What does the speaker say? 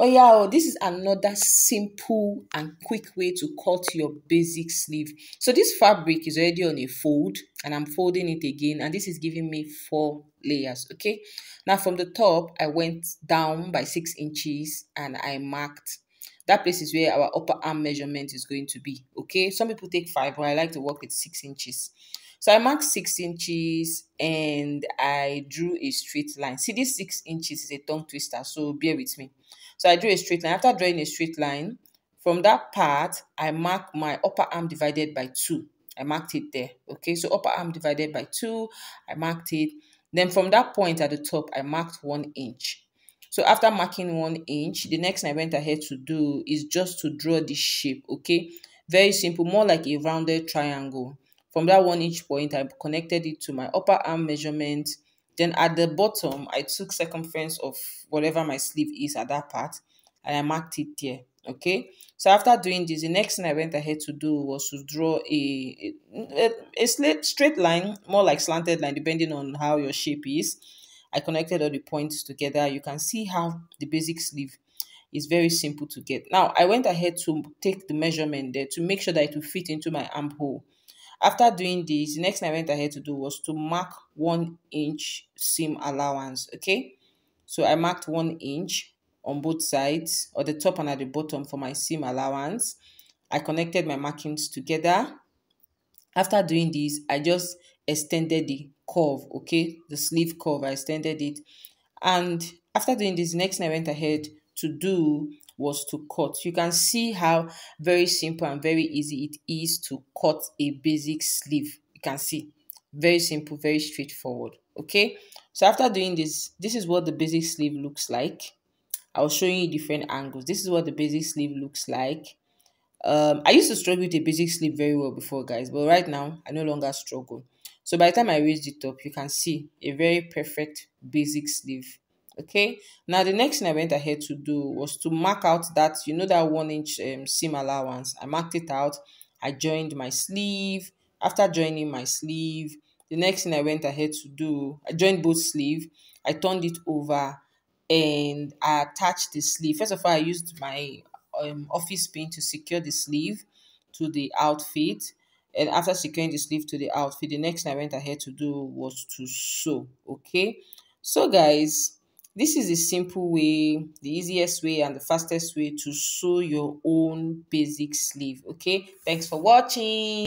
Oh yeah, oh, this is another simple and quick way to cut your basic sleeve. So this fabric is already on a fold and I'm folding it again and this is giving me four layers, okay? Now from the top, I went down by six inches and I marked that place is where our upper arm measurement is going to be, okay? Some people take five, but I like to work with six inches. So I marked six inches and I drew a straight line. See, this six inches is a tongue twister, so bear with me. So I drew a straight line. After drawing a straight line, from that part, I mark my upper arm divided by 2. I marked it there. Okay, so upper arm divided by 2, I marked it. Then from that point at the top, I marked 1 inch. So after marking 1 inch, the next I went ahead to do is just to draw this shape, okay? Very simple, more like a rounded triangle. From that 1 inch point, I connected it to my upper arm measurement then at the bottom, I took circumference of whatever my sleeve is at that part and I marked it there. Okay. So after doing this, the next thing I went ahead to do was to draw a, a, a straight line, more like slanted line, depending on how your shape is. I connected all the points together. You can see how the basic sleeve is very simple to get. Now, I went ahead to take the measurement there to make sure that it will fit into my armhole. After doing this, the next thing I went ahead to do was to mark one inch seam allowance. Okay, so I marked one inch on both sides, or the top and at the bottom for my seam allowance. I connected my markings together. After doing this, I just extended the curve, okay, the sleeve curve, I extended it. And after doing this, next thing I went ahead to do was to cut. You can see how very simple and very easy it is to cut a basic sleeve. You can see very simple, very straightforward. Okay, so after doing this, this is what the basic sleeve looks like. i was showing you different angles. This is what the basic sleeve looks like. Um, I used to struggle with a basic sleeve very well before, guys, but right now I no longer struggle. So by the time I raised it up, you can see a very perfect basic sleeve okay? Now the next thing i went ahead to do was to mark out that you know that one inch um, seam allowance. I marked it out. I joined my sleeve. After joining my sleeve the next thing i went ahead to do i joined both sleeve. I turned it over and i attached the sleeve. First of all i used my um, office pin to secure the sleeve to the outfit and after securing the sleeve to the outfit the next thing i went ahead to do was to sew okay so guys this is a simple way, the easiest way and the fastest way to sew your own basic sleeve. Okay, thanks for watching.